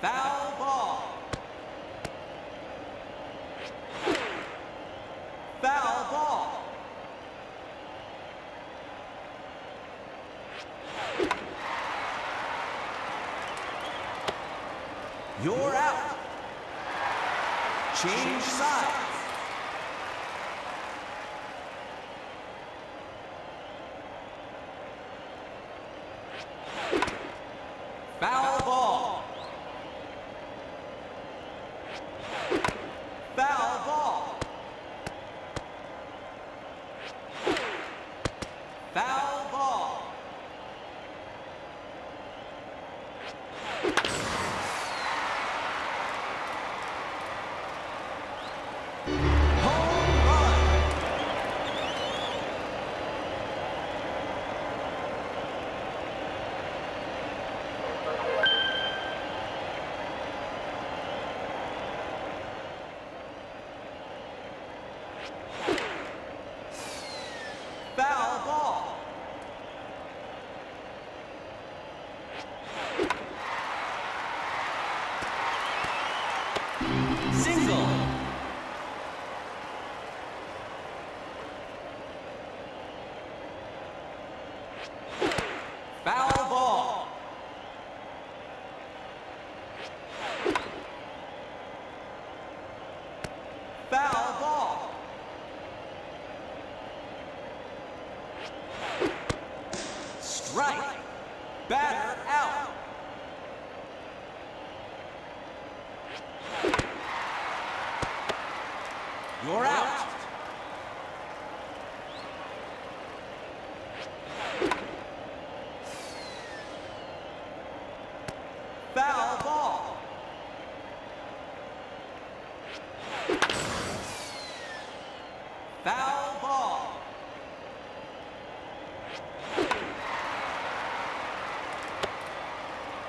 Foul ball. Foul ball. You're out. Change side. Foul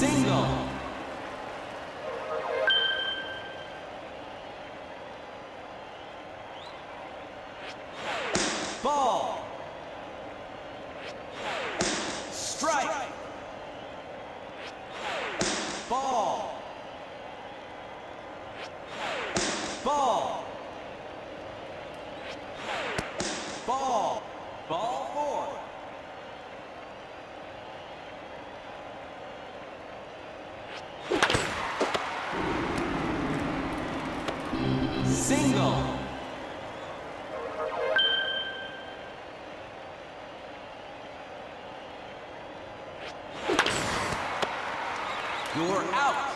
single. single. You're out.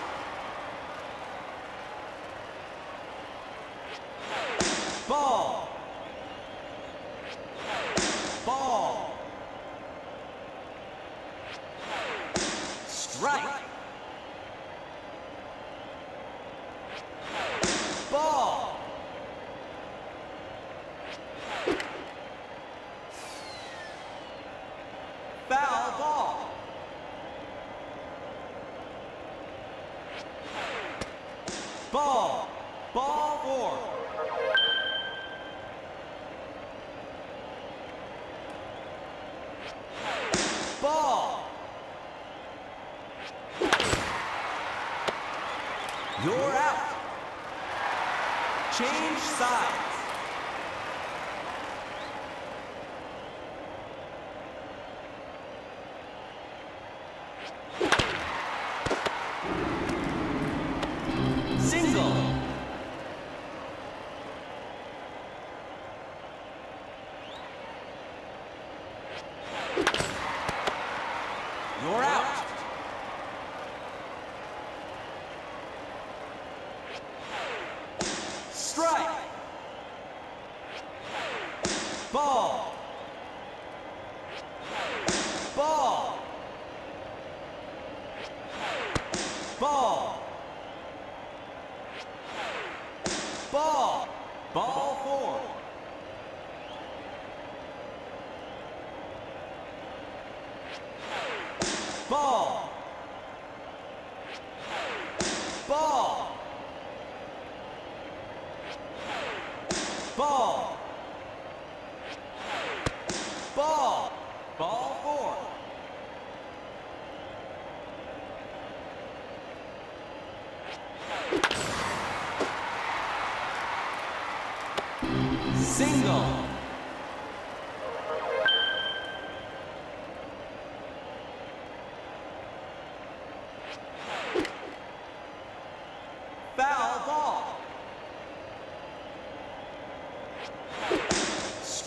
Ball. Ball four. Ball. You're out. Change sides. Single. You're out. Strike. Ball. Ball. Ball. Ball. Ball four. Ball. Ball. Ball. Ball.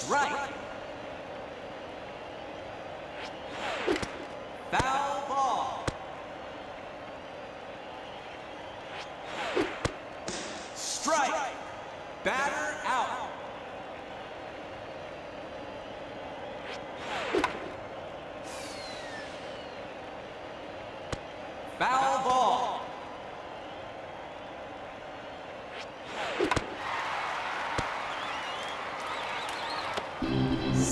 Strike. Foul ball. Strike. Batter out. Foul ball.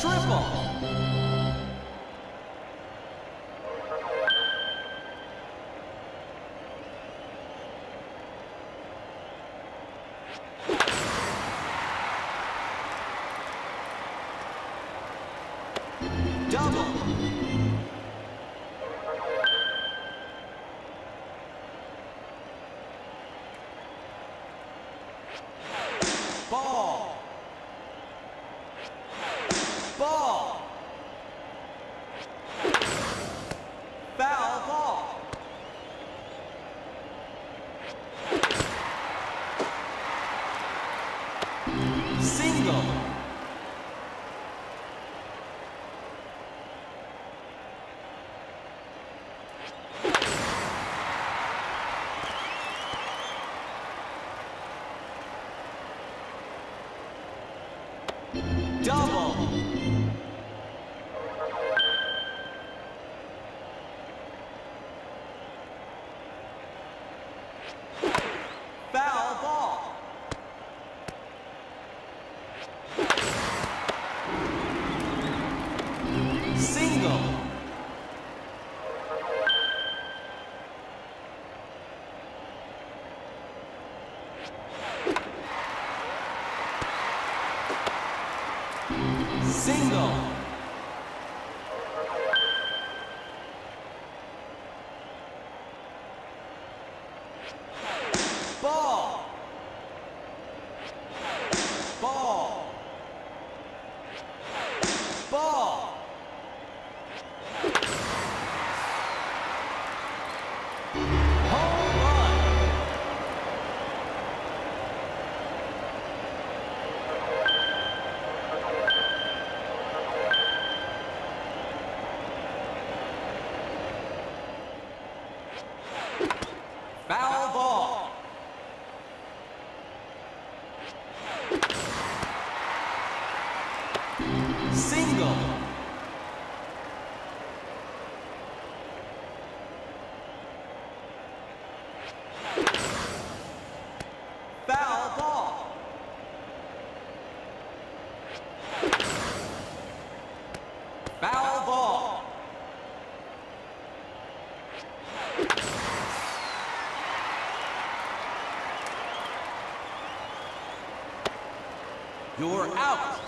Triple. Double. Ball. Single. Ball. Ball. You're out.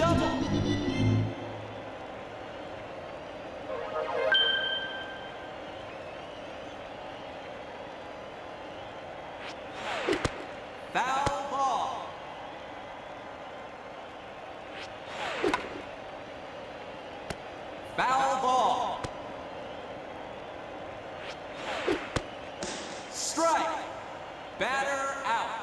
Double. Foul ball. Foul ball. Strike. Batter out.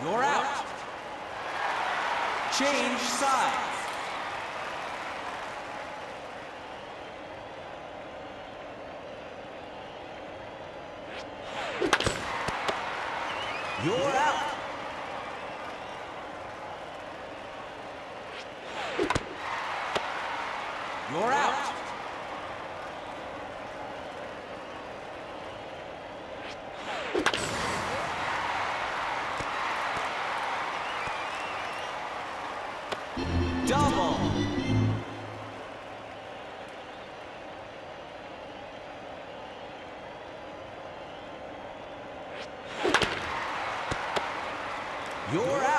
You're out. Change sides. You're out. You're out. You're out.